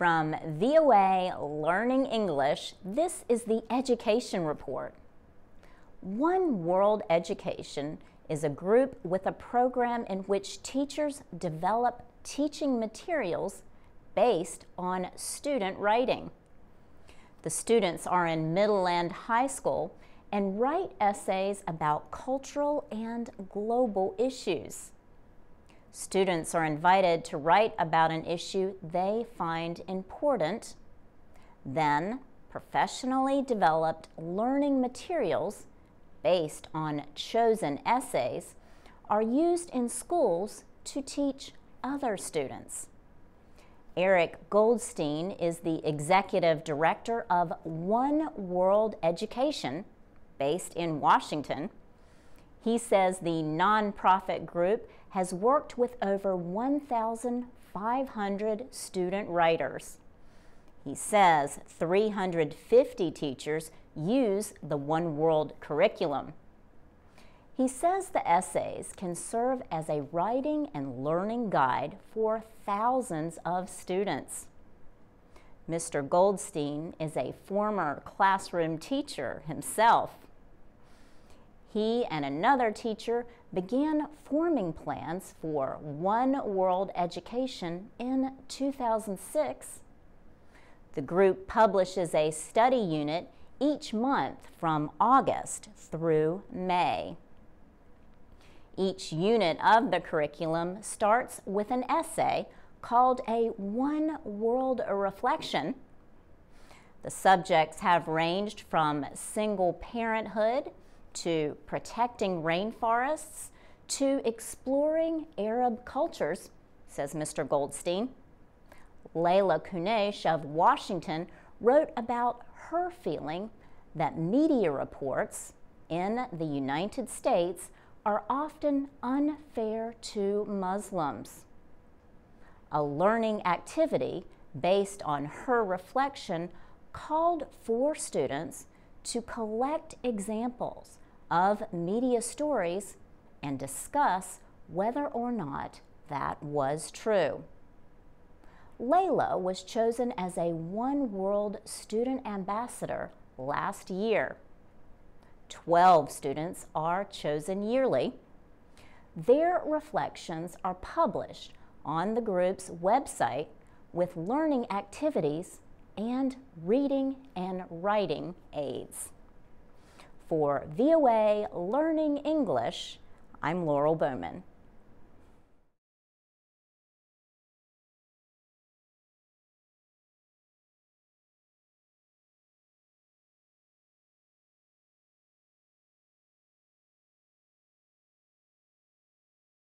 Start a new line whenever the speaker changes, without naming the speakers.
From VOA Learning English, this is the Education Report. One World Education is a group with a program in which teachers develop teaching materials based on student writing. The students are in middle and high school and write essays about cultural and global issues. Students are invited to write about an issue they find important. Then, professionally developed learning materials based on chosen essays are used in schools to teach other students. Eric Goldstein is the executive director of One World Education, based in Washington. He says the nonprofit group has worked with over 1,500 student writers. He says 350 teachers use the One World curriculum. He says the essays can serve as a writing and learning guide for thousands of students. Mr. Goldstein is a former classroom teacher himself. He and another teacher began forming plans for One World Education in 2006. The group publishes a study unit each month from August through May. Each unit of the curriculum starts with an essay called a One World Reflection. The subjects have ranged from single parenthood to protecting rainforests to exploring Arab cultures, says Mr. Goldstein. Layla Kunesh of Washington wrote about her feeling that media reports in the United States are often unfair to Muslims. A learning activity based on her reflection called for students to collect examples of media stories and discuss whether or not that was true. Layla was chosen as a One World Student Ambassador last year. 12 students are chosen yearly. Their reflections are published on the group's website with learning activities and reading and writing aids. For VOA Learning English, I'm Laurel Bowman.